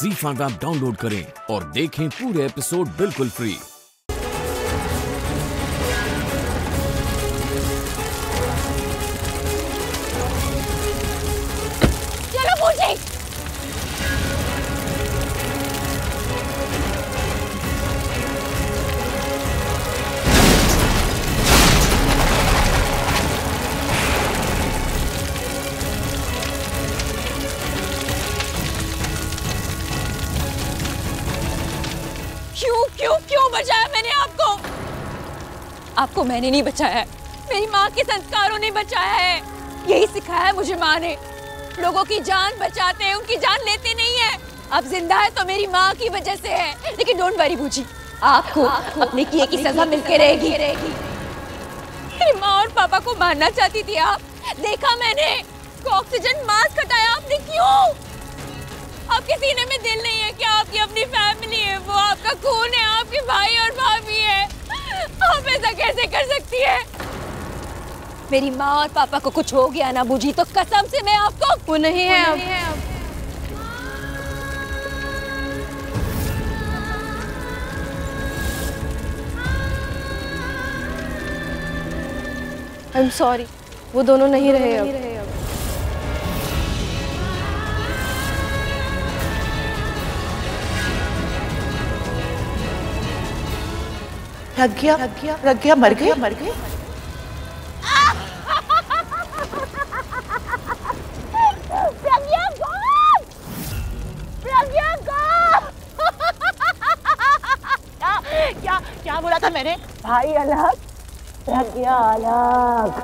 जी five app download करें और देखें पूरे एपिसोड बिल्कुल फ्री क्यों क्यों क्यों बचाया मैंने आपको? आपको मैंने नहीं बचाया है। मेरी माँ के संस्कारों ने बचाया है। यही सिखाया है मुझे माँ ने। लोगों की जान बचाते हैं उनकी जान लेते नहीं है। अब ज़िंदा है तो मेरी माँ की वजह से है। लेकिन डोंट वरी बूजी। आपको अपने किए की सजा मिलके रहेगी। मेरी माँ और पापा को मारना चाहती थी आप। देखा मैंने। ऑक्सीजन मास्क हटाया आपने क्यों? आपके सीने में दिल नहीं है क्या आपकी अपनी फैमिली है। वो आपका खून है आपके भाई और भाभी है। आप ऐसा कैसे कर सकती है? मेरी माँ और पापा को कुछ हो गया ना बूझी तो कसम से मैं आपको वो नहीं है अब। आई एम सॉरी वो दोनों नहीं रहे अब। प्रज्ञा प्रज्ञा प्रज्ञा मर गए मर गए। प्रज्ञा गॉड क्या क्या क्या बोला था मैंने? भाई अलग प्रज्ञा अलग।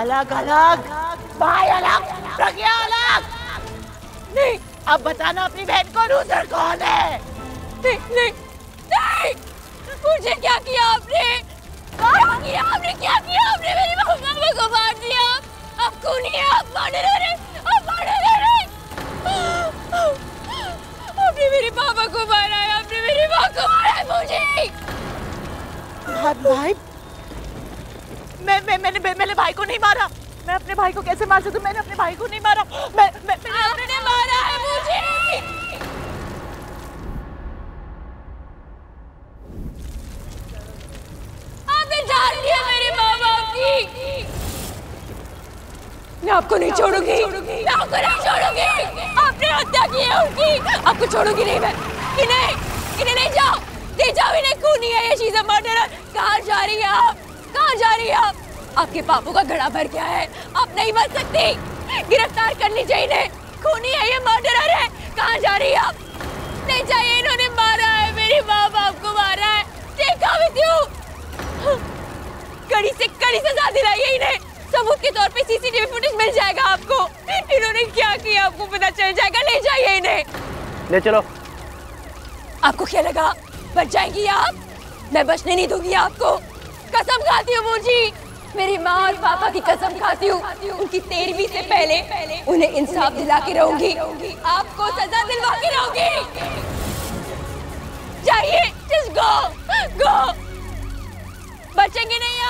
अलग अलग। भाई अलग प्रज्ञा अलग। नहीं अब बताना अपनी बहन को लूजर कौन है? नहीं नहीं नहीं। मुझे क्या किया आपने? क्या किया आपने? क्या किया आपने? मेरी को मार दिया। आप खूनी है? आप मर्डर है आप मर्डर है आपने मेरे पापा को मारा है। आपने मेरी माँ को मारा है मुझे। भाई भाई मैं मैं मैंने मैंने भाई को नहीं मारा। मैं अपने भाई को कैसे मार सकती हूँ? मैंने अपने भाई को नहीं मारा। मैं मैं मैंने अपने- जान लिया मेरे माँ की। मैं आपको नहीं छोड़ूँगी। मैं आपको नहीं छोड़ूँगी। आपने हत्या की है उनकी। आपको छोड़ूँगी नहीं मैं। इन्हें इन्हें नहीं जाओ। ले जाओ, इन्हें खूनी है ये चीज़ें मर्डर। कहाँ जा रही है आप? कहाँ जा रही है आप? आपके पापों का घड़ा भर गया है। आप नहीं बच सकती। गिरफ़्तार कर लीजिए इन्हें। खूनी है ये मर्डरर है। कहाँ जा रही है आप? ले जाइए, इन्होंने मारा है मेरे माँ बाप को मारा है देखा भी क्यों कड़ी से कड़ी सजा दिलाइए इन्हें। सबूत के तौर पे सीसीटीवी फुटेज मिल जाएगा आपको। इन्होंने क्या किया आपको पता चल जाएगा? ले जाइए इन्हें। ले चलो। आपको क्या लगा? बच जाएँगी आप? मैं बचने नहीं दूँगी आपको। कसम खाती हूँ मुझी मेरी माँ और पापा की कसम खाती हूँ। उनकी तेरहवीं से पहले उन्हें इंसाफ दिला के रहूँगी। आपको सजा दिलवा के रहूँगी। जाइए जस्ट गो गो बचेंगे नहीं।